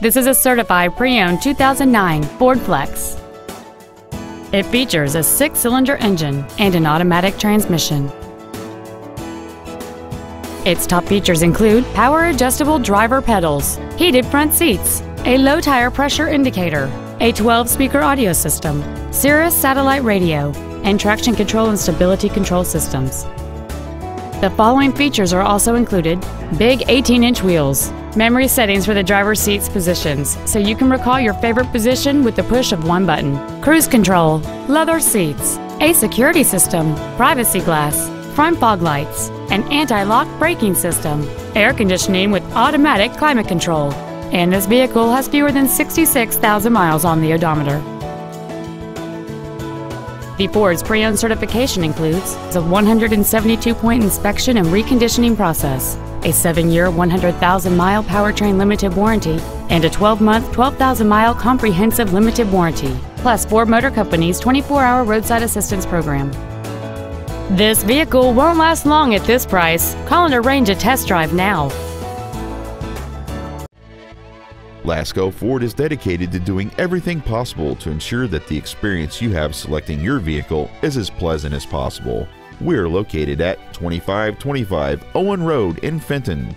This is a certified pre-owned 2009 Ford Flex. It features a six-cylinder engine and an automatic transmission. Its top features include power adjustable driver pedals, heated front seats, a low tire pressure indicator, a 12-speaker audio system, Sirius satellite radio, and traction control and stability control systems. The following features are also included. Big 18 inch wheels, memory settings for the driver's seat's positions, so you can recall your favorite position with the push of one button, cruise control, leather seats, a security system, privacy glass, front fog lights, an anti lock braking system, air conditioning with automatic climate control, and this vehicle has fewer than 66,000 miles on the odometer. Ford's pre-owned certification includes a 172-point inspection and reconditioning process, a 7-year, 100,000-mile powertrain limited warranty, and a 12-month, 12,000-mile comprehensive limited warranty, plus Ford Motor Company's 24-hour roadside assistance program. This vehicle won't last long at this price. Call and arrange a test drive now. Lasco Ford is dedicated to doing everything possible to ensure that the experience you have selecting your vehicle is as pleasant as possible. We're located at 2525 Owen Road in Fenton.